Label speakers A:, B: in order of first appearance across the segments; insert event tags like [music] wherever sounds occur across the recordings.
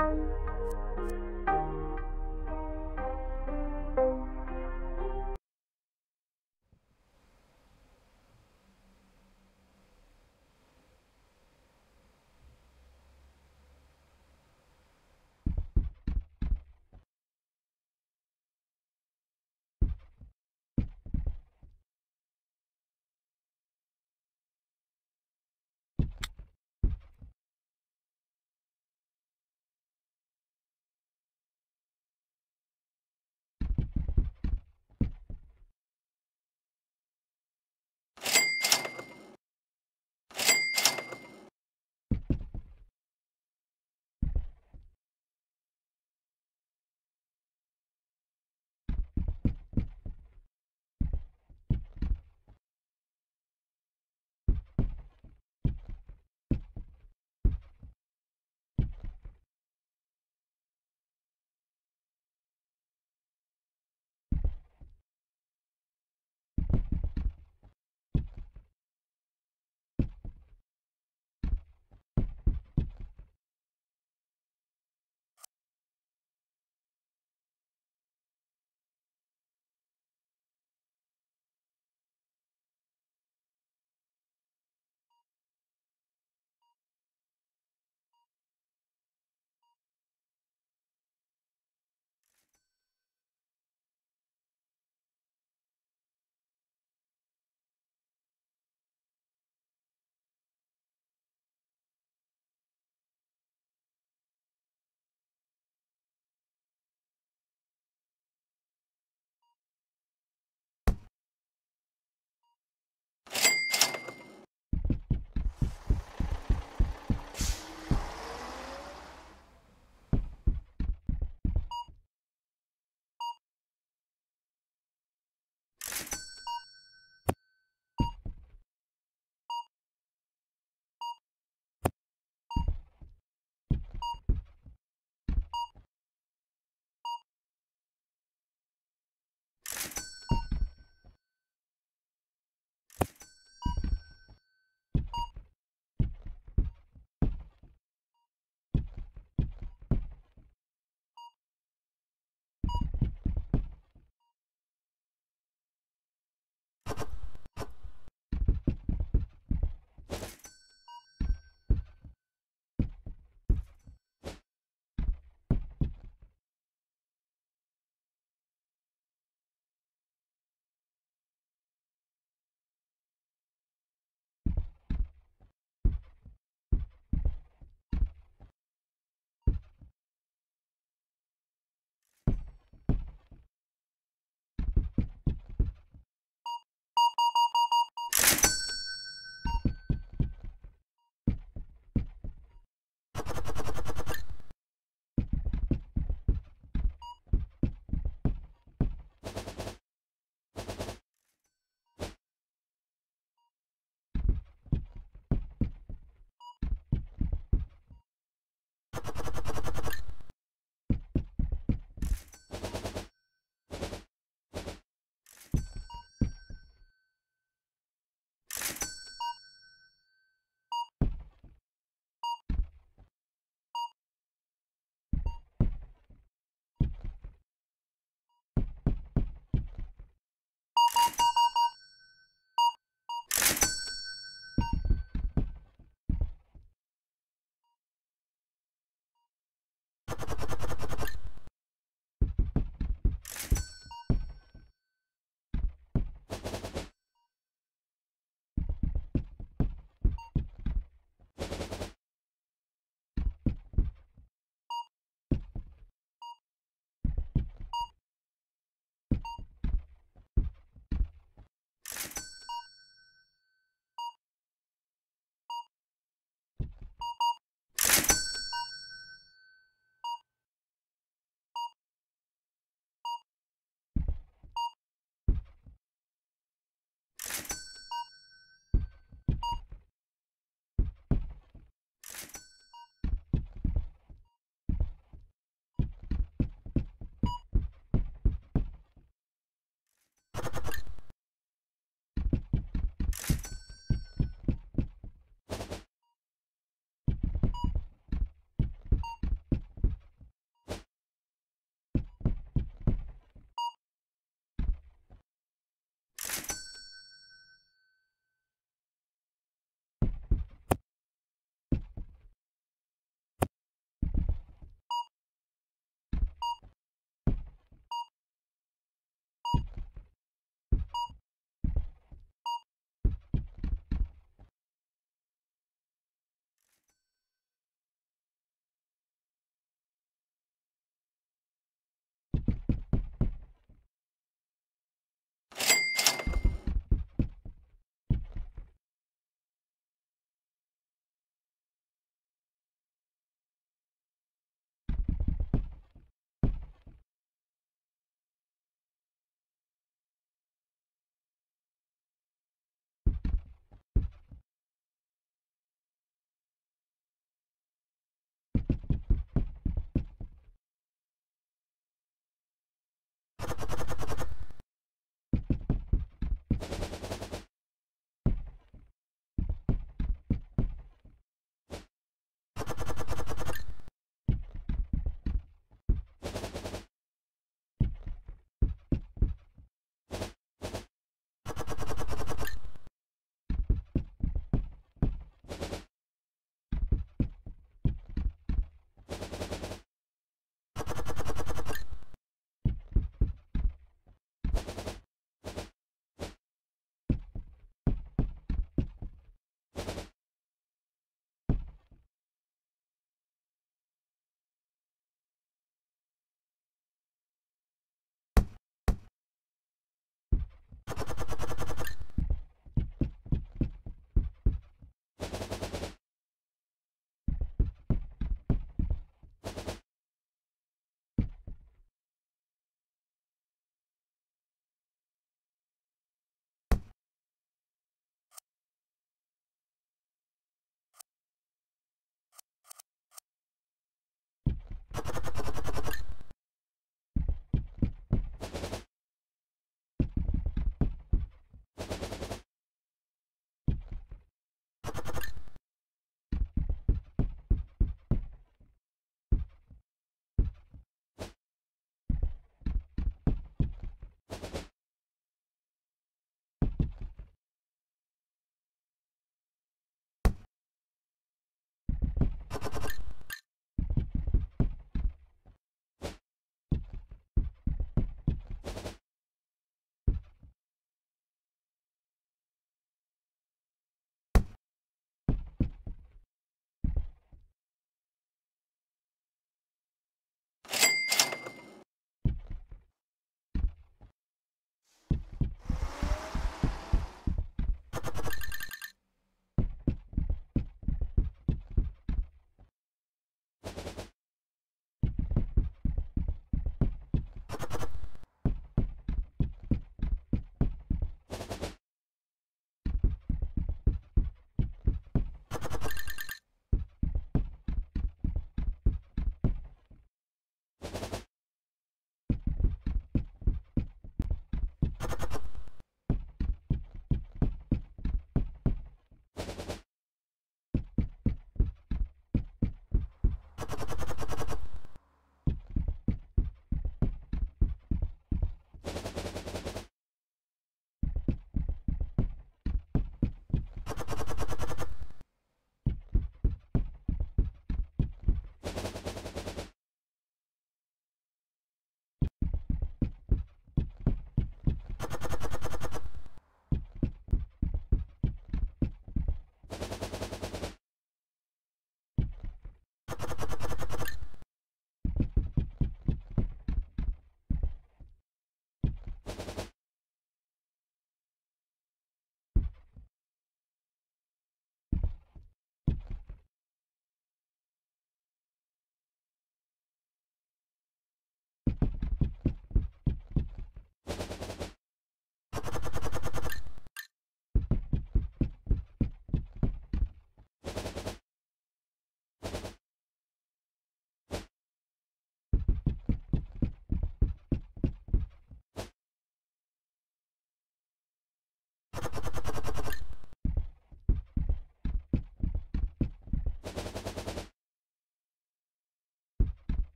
A: Thank you.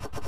A: you [laughs]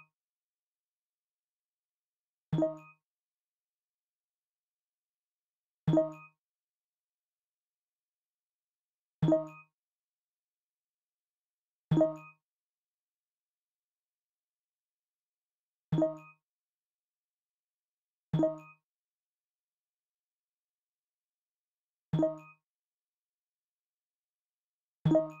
A: Thank you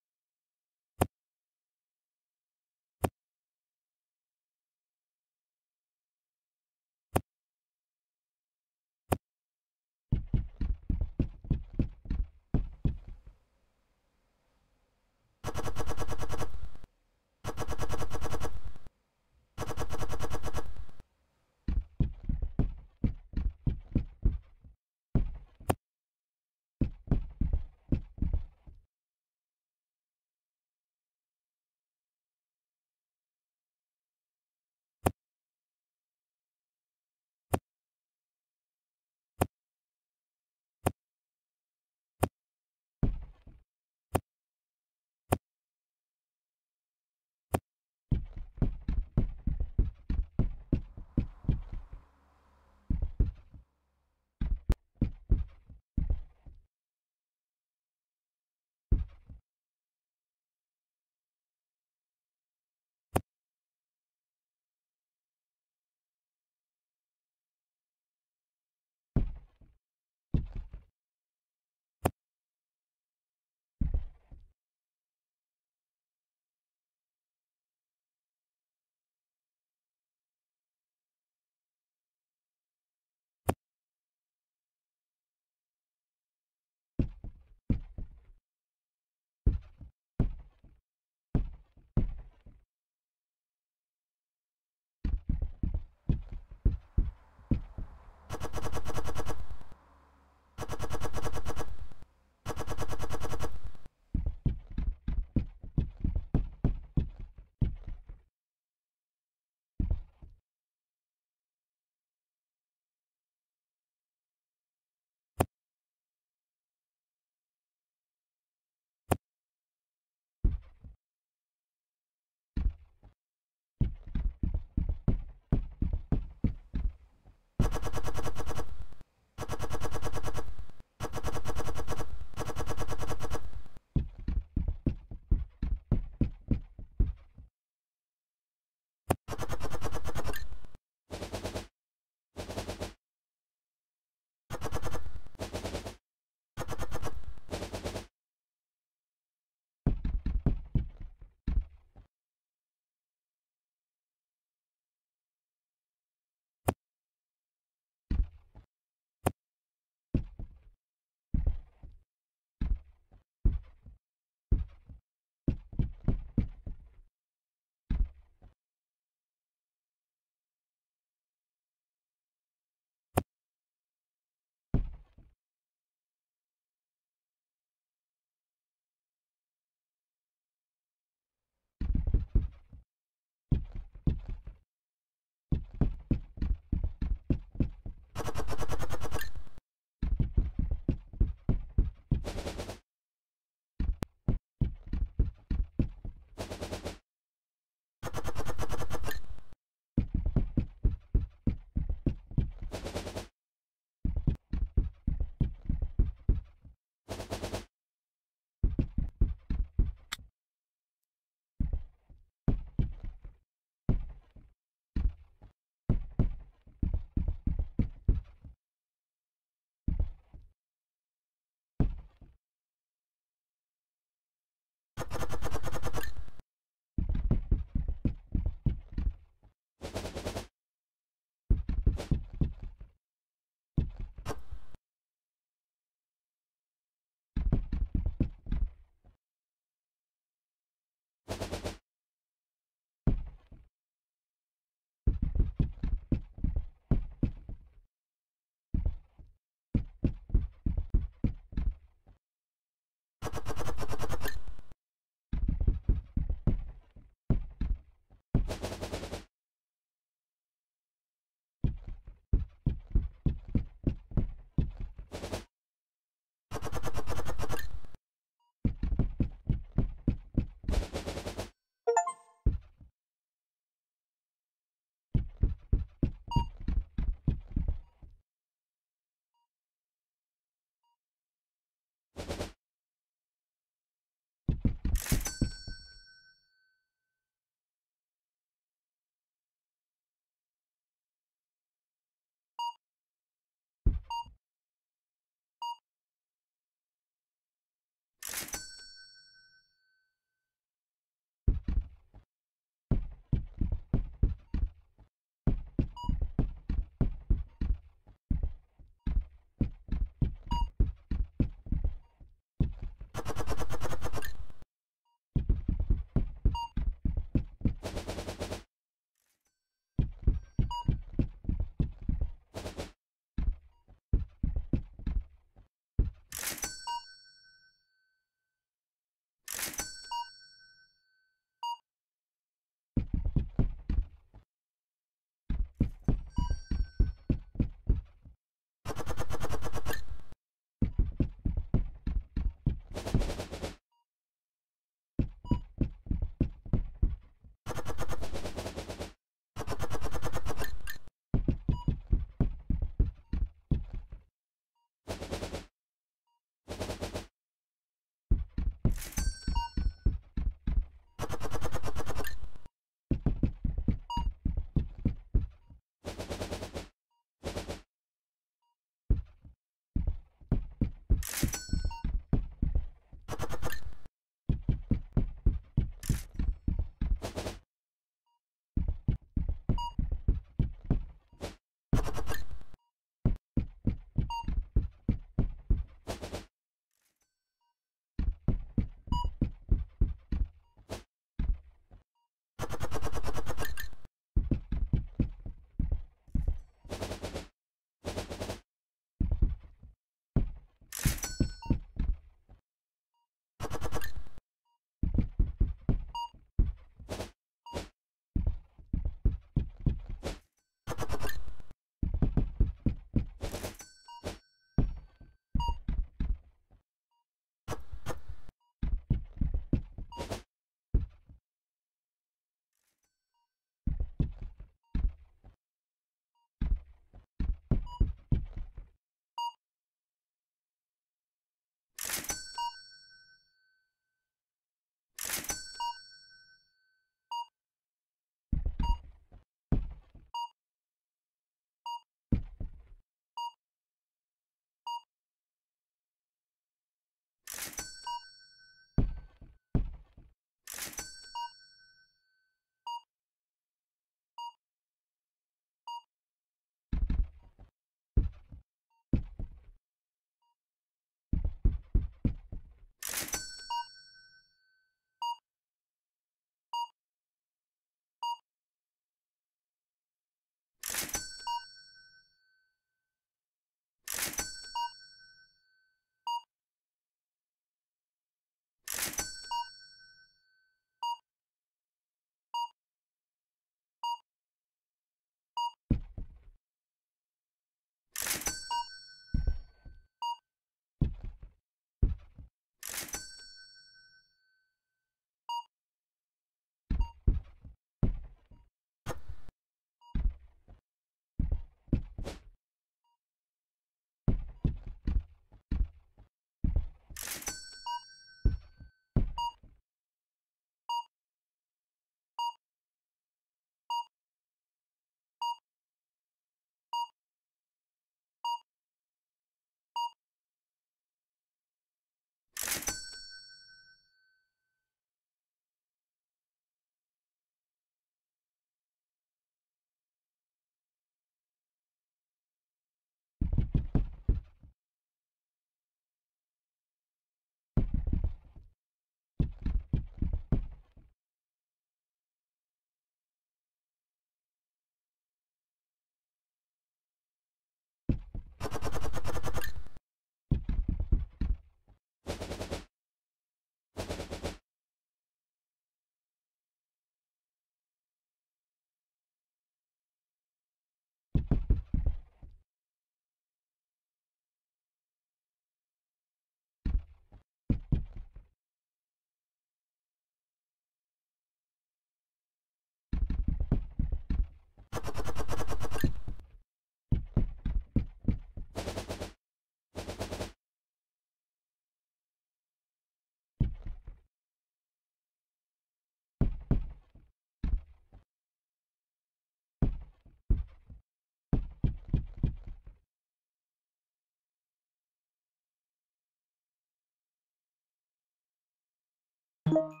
A: Thank you.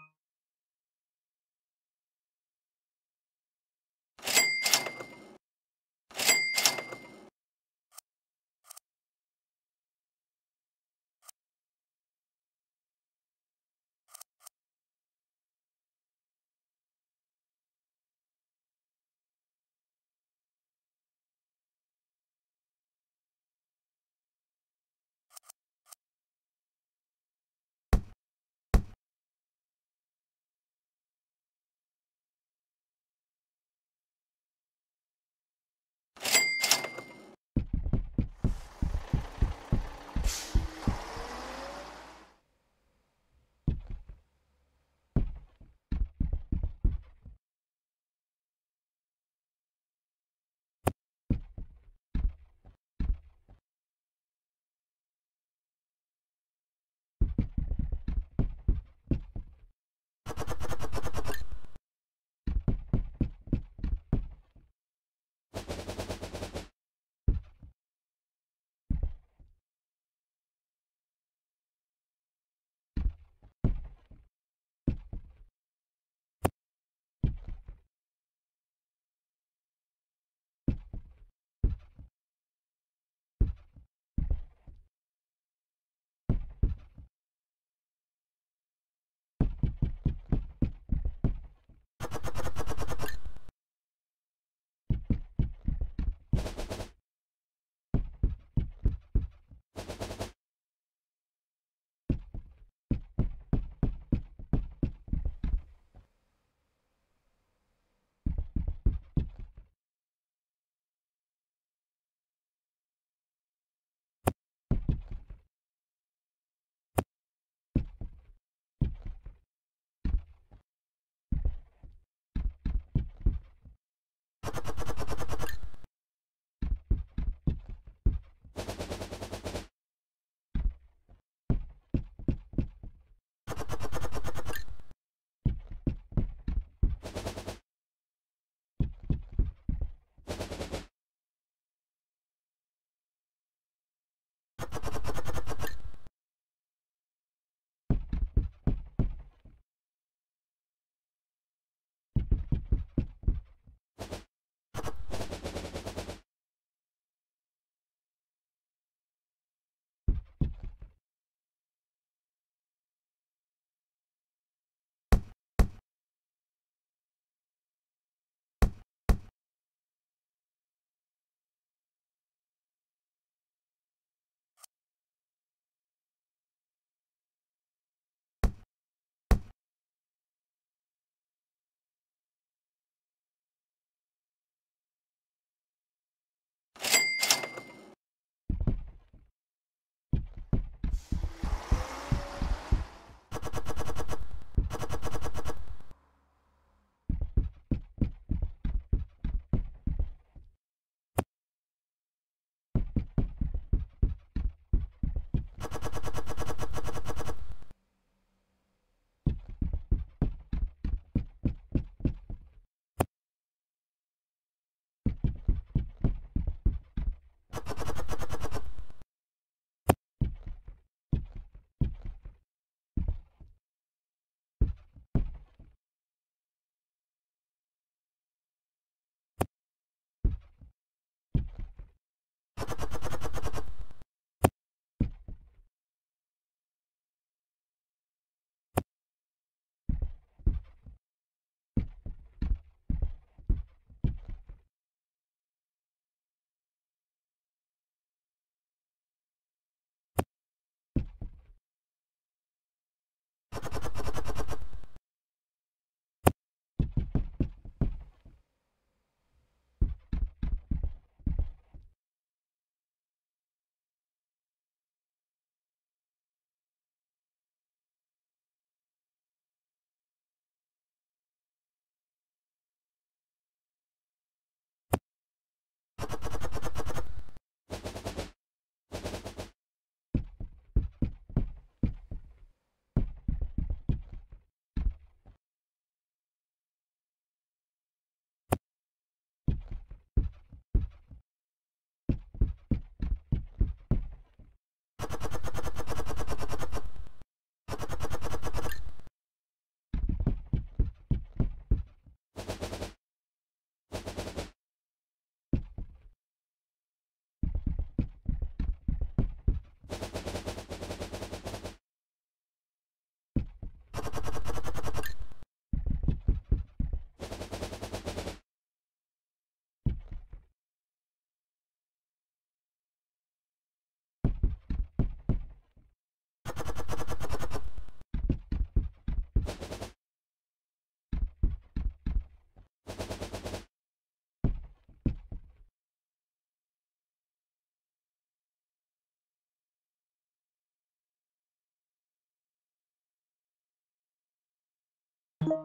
A: you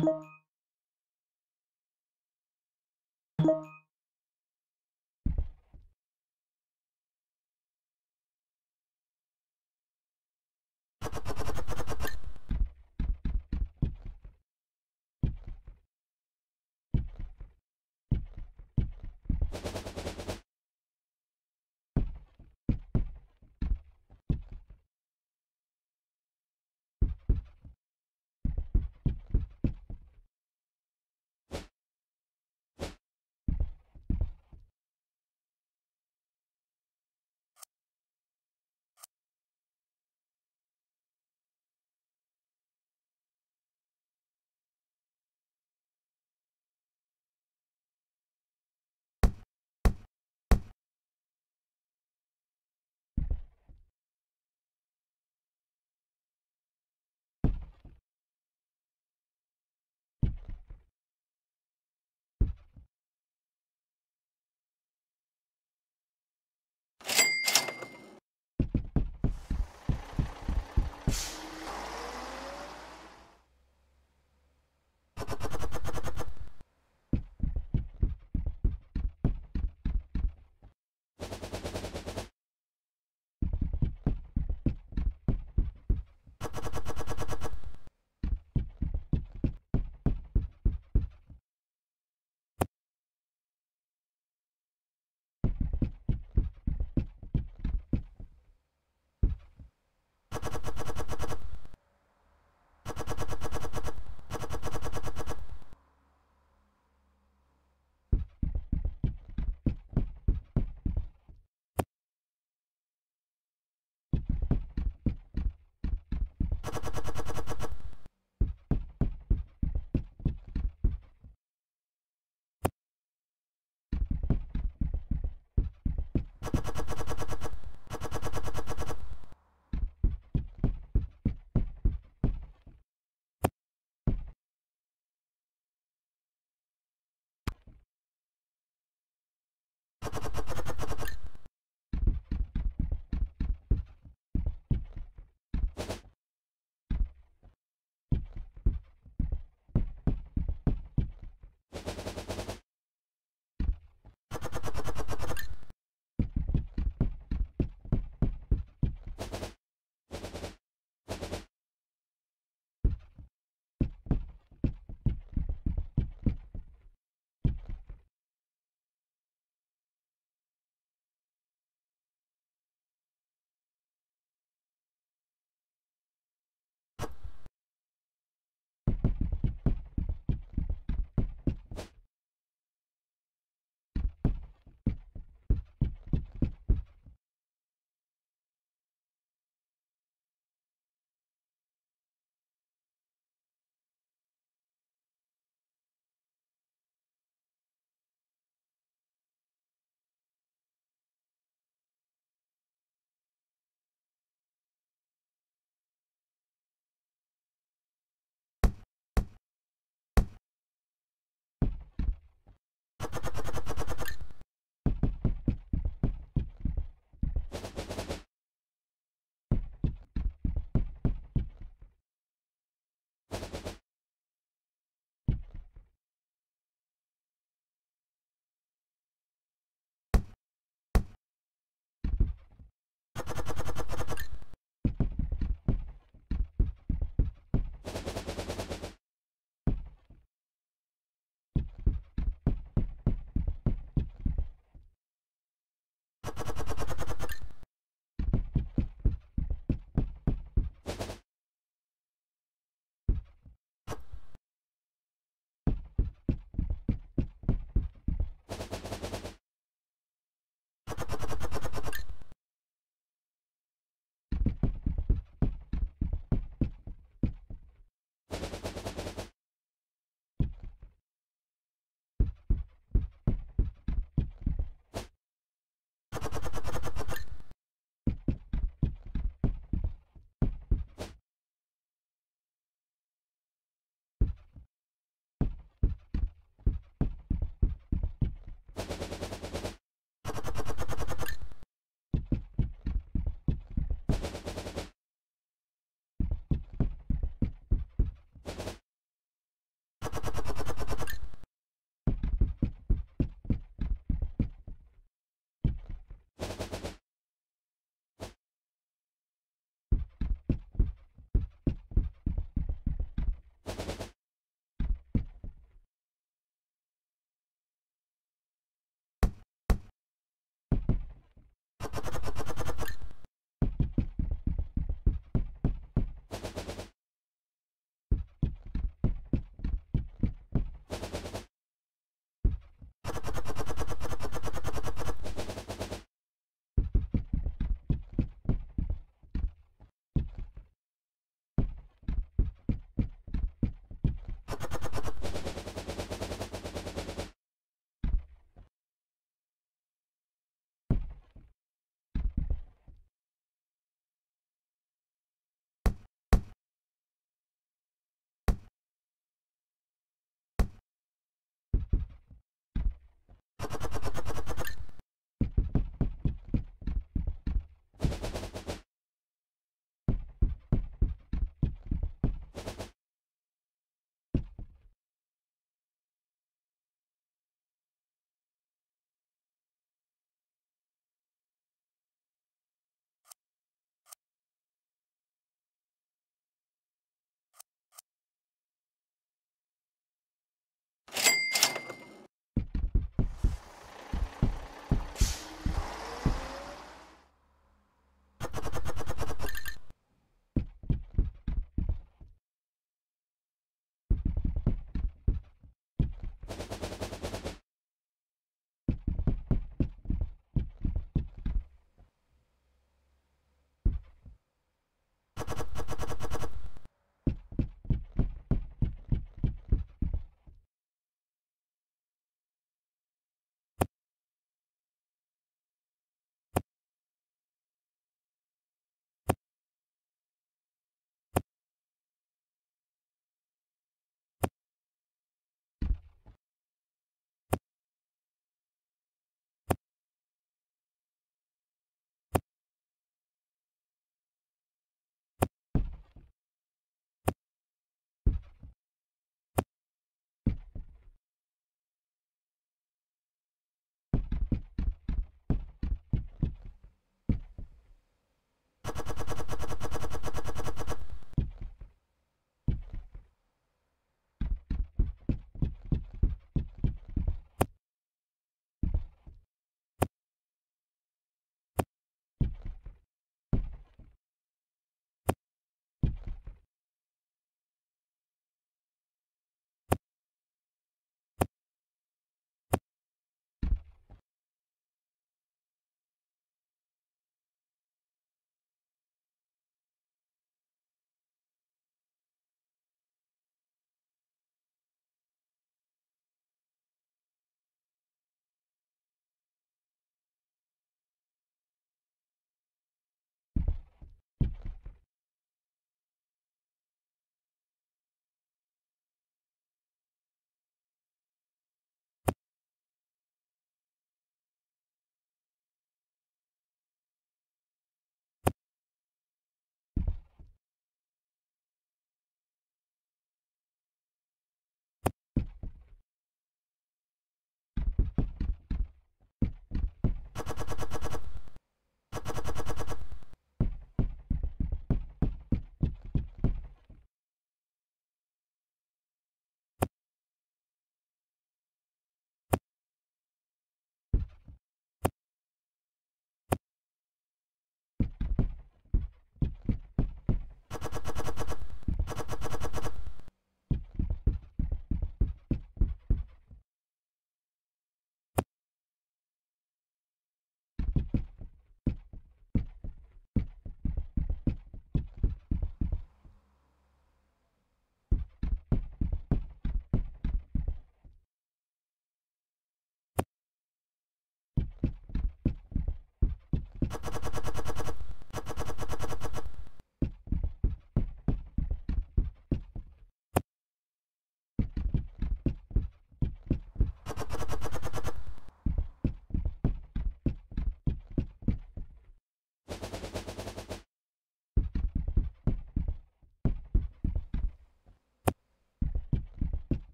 A: you